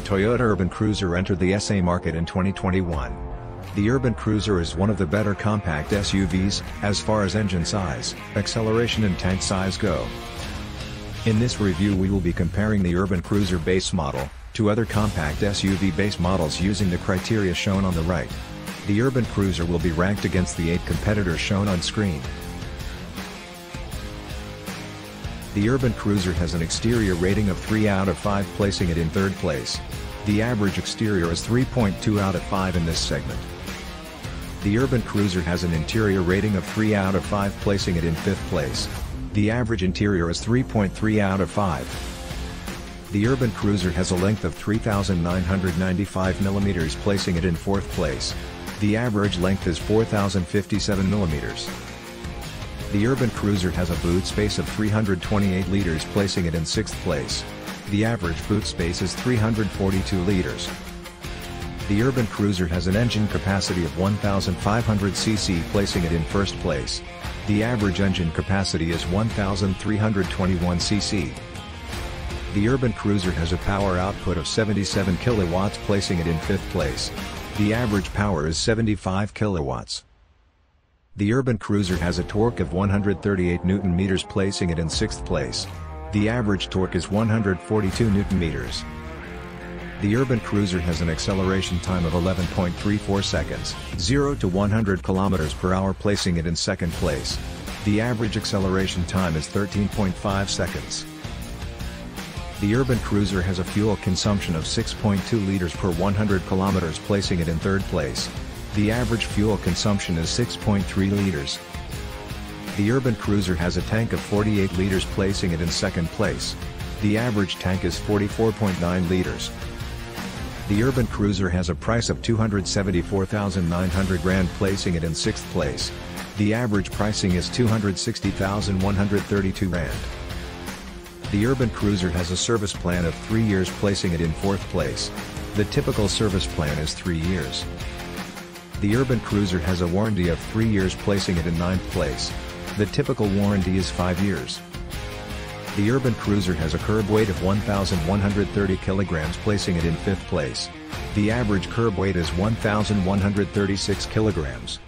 Toyota Urban Cruiser entered the SA market in 2021. The Urban Cruiser is one of the better compact SUVs, as far as engine size, acceleration and tank size go. In this review we will be comparing the Urban Cruiser base model, to other compact SUV base models using the criteria shown on the right. The Urban Cruiser will be ranked against the 8 competitors shown on screen. The Urban Cruiser has an exterior rating of 3 out of 5 placing it in third place. The average exterior is 3.2 out of 5 in this segment. The Urban Cruiser has an interior rating of 3 out of 5 placing it in fifth place. The average interior is 3.3 out of 5. The Urban Cruiser has a length of 3,995 mm placing it in fourth place. The average length is 4,057 mm. The Urban Cruiser has a boot space of 328 liters placing it in 6th place. The average boot space is 342 liters. The Urban Cruiser has an engine capacity of 1,500 cc placing it in first place. The average engine capacity is 1,321 cc. The Urban Cruiser has a power output of 77 kilowatts placing it in fifth place. The average power is 75 kilowatts. The Urban Cruiser has a torque of 138 Newton-meters placing it in 6th place. The average torque is 142 Newton-meters. The Urban Cruiser has an acceleration time of 11.34 seconds, 0 to 100 km per hour placing it in second place. The average acceleration time is 13.5 seconds. The Urban Cruiser has a fuel consumption of 6.2 liters per 100 km placing it in third place. The average fuel consumption is 6.3 liters. The Urban Cruiser has a tank of 48 liters placing it in second place. The average tank is 44.9 liters. The Urban Cruiser has a price of 274,900 Rand placing it in 6th place. The average pricing is 260,132 Rand. The Urban Cruiser has a service plan of 3 years placing it in 4th place. The typical service plan is 3 years. The Urban Cruiser has a warranty of 3 years placing it in 9th place. The typical warranty is 5 years. The Urban Cruiser has a curb weight of 1,130 kilograms placing it in 5th place. The average curb weight is 1,136 kilograms.